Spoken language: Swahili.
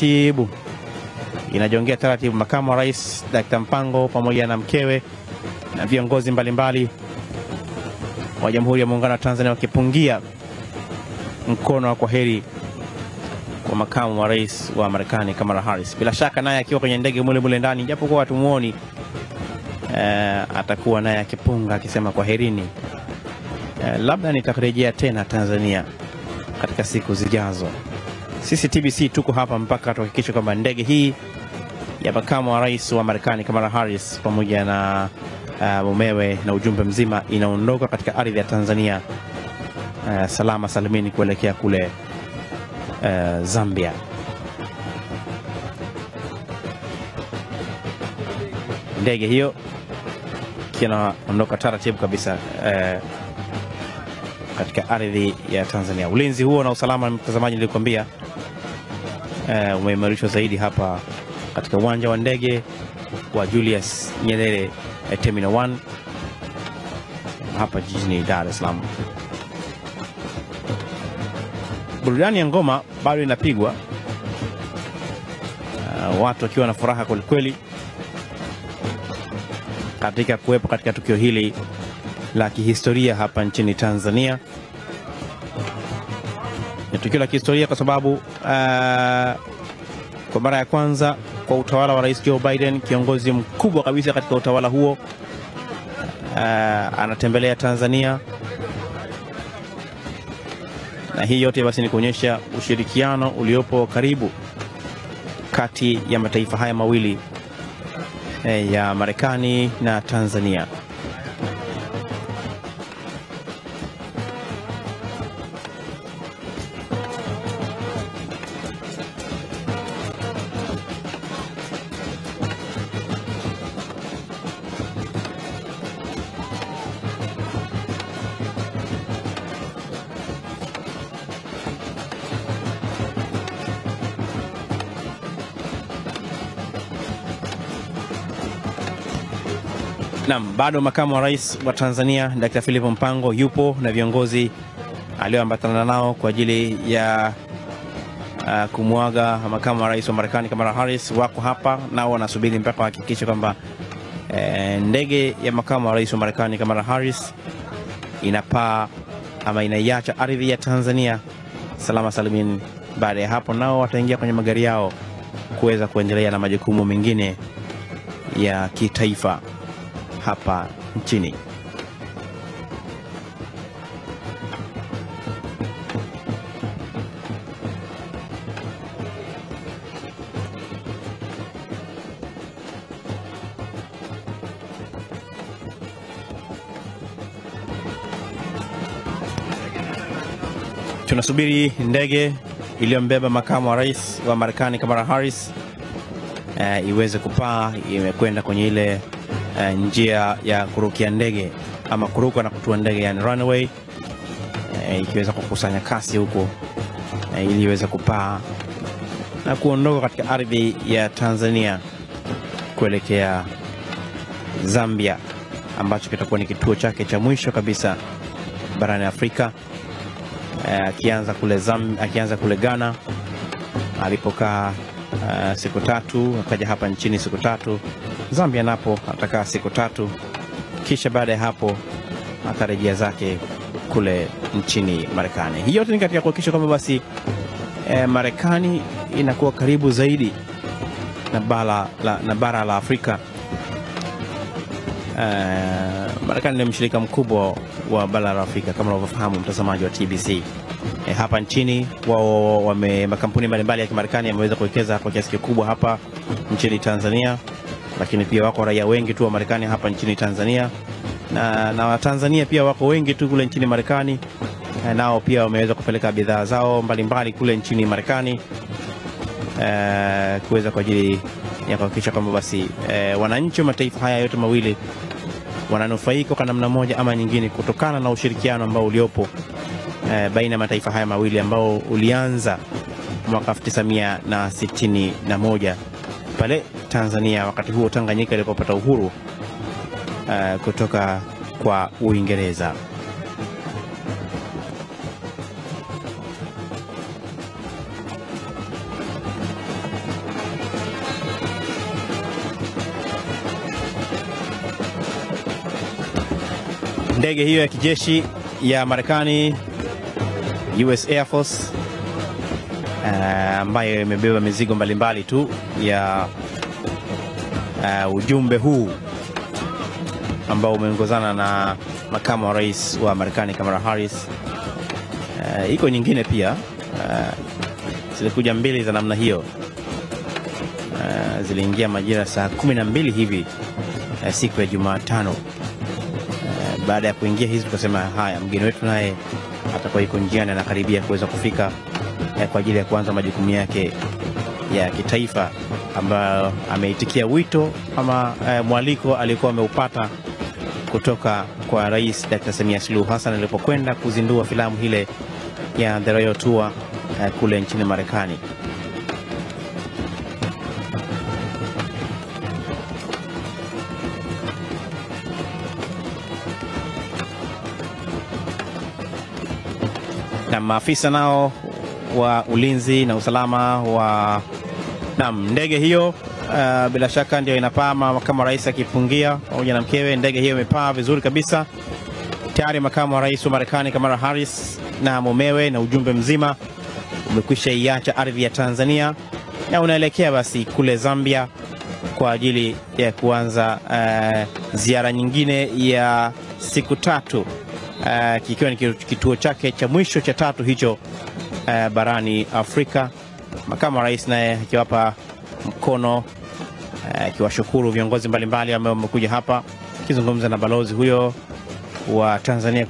taratibu, inajongea taratibu. Makamu wa Rais Dkt. Mpango pamoja na mkewe na viongozi mbalimbali wa Jamhuri ya Muungano wa Tanzania wakipungia mkono wa kwaheri kwa makamu wa rais wa Marekani Kamala Harris, bila shaka naye akiwa kwenye ndege mule mule ndani, japokuwa hatumuoni eh, atakuwa naye akipunga akisema kwaherini. Eh, labda nitakurejea tena Tanzania katika siku zijazo. Sisi TBC tuko hapa mpaka tuhakikishe kwamba ndege hii ya makamu wa rais wa Marekani Kamala Harris pamoja na uh, mumewe na ujumbe mzima inaondoka katika ardhi ya Tanzania uh, salama salimini kuelekea kule uh, Zambia. Ndege hiyo kinaondoka taratibu kabisa uh, katika ardhi ya Tanzania. Ulinzi huo na usalama, mtazamaji, nilikwambia uh, umeimarishwa zaidi hapa katika uwanja wa ndege wa Julius Nyerere eh, Terminal 1 hapa jijini Dar es Salaam. Burudani ya ngoma bado inapigwa, uh, watu wakiwa na furaha kwelikweli katika kuwepo katika tukio hili la kihistoria hapa nchini Tanzania. Ni tukio la kihistoria kwa sababu uh, kwa mara ya kwanza kwa utawala wa Rais Joe Biden, kiongozi mkubwa kabisa katika utawala huo uh, anatembelea Tanzania, na hii yote basi ni kuonyesha ushirikiano uliopo karibu kati ya mataifa haya mawili eh, ya Marekani na Tanzania. Naam, bado makamu wa rais wa Tanzania Dr. Philip Mpango yupo na viongozi aliyoambatana nao kwa ajili ya uh, kumwaga makamu wa rais wa Marekani Kamala Harris wako hapa nao wanasubiri mpaka wahakikishe kwamba eh, ndege ya makamu wa rais wa Marekani Kamala Harris inapaa ama inaiacha ardhi ya Tanzania salama salimin Baada ya hapo, nao wataingia kwenye magari yao kuweza kuendelea na majukumu mengine ya kitaifa hapa nchini. Tunasubiri ndege iliyombeba makamu wa rais wa Marekani Kamala Harris eh, iweze kupaa. Imekwenda kwenye ile eh, njia ya kurukia ndege ama kuruka na kutua ndege, yani runway eh, ikiweza kukusanya kasi huko eh, ili iweze kupaa na kuondoka katika ardhi ya Tanzania kuelekea Zambia ambacho kitakuwa ni kituo chake cha mwisho kabisa barani Afrika akianza kule Zam, akianza kule Ghana alipokaa uh, siku tatu, akaja hapa nchini siku tatu. Zambia napo atakaa siku tatu, kisha baada ya hapo atarejea zake kule nchini Marekani. Hii yote ni katika kuhakikisha kwamba basi e, Marekani inakuwa karibu zaidi na bara la, na bara la Afrika. E, Marekani ni mshirika mkubwa wa bara la Afrika kama unavyofahamu mtazamaji wa TBC. E, hapa nchini wao wame makampuni mbalimbali ya Kimarekani yameweza kuwekeza kwa kiasi kikubwa hapa nchini Tanzania, lakini pia wako raia wengi tu wa Marekani hapa nchini Tanzania. Na, na Watanzania pia wako wengi tu kule nchini Marekani. E, nao pia wameweza kupeleka bidhaa zao mbalimbali kule nchini Marekani. E, kuweza kwa ajili ya kuhakikisha kwamba basi e, wananchi wa mataifa haya yote mawili wananufaika kwa namna moja ama nyingine kutokana na ushirikiano ambao uliopo e, baina ya mataifa haya mawili ambao ulianza mwaka 1961 pale Tanzania wakati huo Tanganyika ilipopata uhuru uh, kutoka kwa Uingereza. Ndege hiyo ya kijeshi ya Marekani US Air Force uh, ambayo imebeba mizigo mbalimbali tu ya uh, ujumbe huu ambao umeongozana na makamu wa rais wa Marekani Kamala Harris. Uh, iko nyingine pia uh, zilikuja mbili za namna hiyo uh, ziliingia majira saa kumi na mbili hivi uh, siku ya Jumatano. Baada ya kuingia hizi tukasema haya, mgeni wetu naye atakuwa iko njiani, anakaribia kuweza kufika kwa ajili ya kuanza majukumu yake ya kitaifa ambayo ameitikia wito ama eh, mwaliko alikuwa ameupata kutoka kwa Rais Dr. Samia Suluhu Hassan alipokwenda kuzindua filamu ile ya The Royal Tour eh, kule nchini Marekani. Na maafisa nao wa ulinzi na usalama wa nam ndege hiyo uh, bila shaka ndio inapaa kama rais akifungia pamoja na mkewe. Ndege hiyo imepaa vizuri kabisa tayari. Makamu wa rais wa Marekani Kamala Harris na mumewe na ujumbe mzima umekwisha iacha ardhi ya Tanzania na unaelekea basi kule Zambia kwa ajili ya kuanza uh, ziara nyingine ya siku tatu uh, kikiwa ni kituo chake cha mwisho cha tatu hicho uh, barani Afrika. Makamu wa rais naye akiwapa mkono akiwashukuru uh, viongozi mbalimbali ambao wamekuja hapa, akizungumza na balozi huyo wa Tanzania.